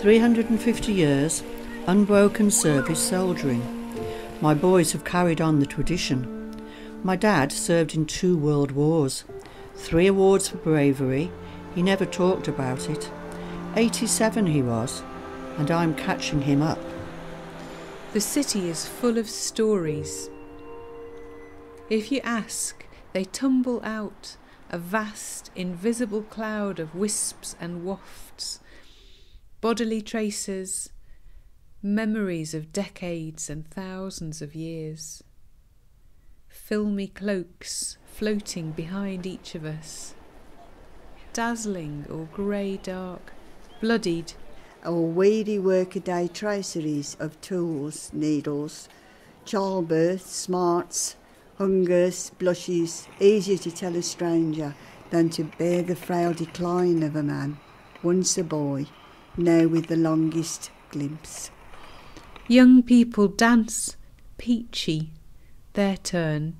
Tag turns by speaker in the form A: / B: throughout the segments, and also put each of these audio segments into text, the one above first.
A: 350 years, unbroken service soldiering. My boys have carried on the tradition. My dad served in two world wars, three awards for bravery. He never talked about it. 87 he was, and I'm catching him up.
B: The city is full of stories. If you ask, they tumble out, a vast, invisible cloud of wisps and wafts, bodily traces, memories of decades and thousands of years, filmy cloaks floating behind each of us, dazzling or grey dark, bloodied.
C: or weedy workaday traceries of tools, needles, childbirth, smarts, hungers, blushes, easier to tell a stranger than to bear the frail decline of a man, once a boy, now with the longest glimpse.
B: Young people dance peachy, their turn,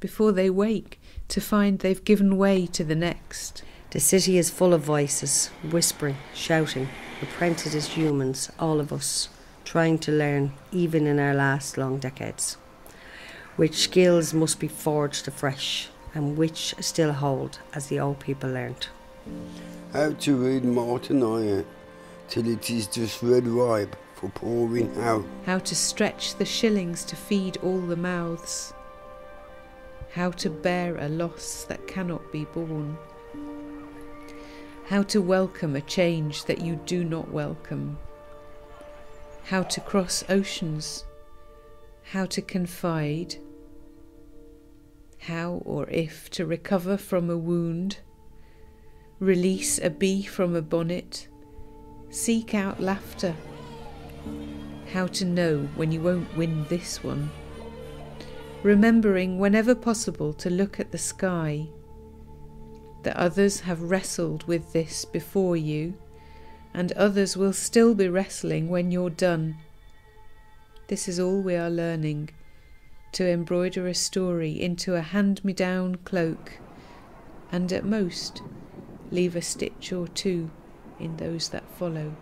B: before they wake to find they've given way to the next.
D: The city is full of voices, whispering, shouting, apprenticed as humans, all of us, trying to learn, even in our last long decades. Which skills must be forged afresh, and which still hold as the old people learnt.
E: How to read molten iron till it is just red ripe for pouring out.
B: How to stretch the shillings to feed all the mouths. How to bear a loss that cannot be borne. How to welcome a change that you do not welcome. How to cross oceans. How to confide. How or if to recover from a wound. Release a bee from a bonnet. Seek out laughter. How to know when you won't win this one. Remembering whenever possible to look at the sky that others have wrestled with this before you, and others will still be wrestling when you're done. This is all we are learning to embroider a story into a hand me down cloak, and at most leave a stitch or two in those that follow.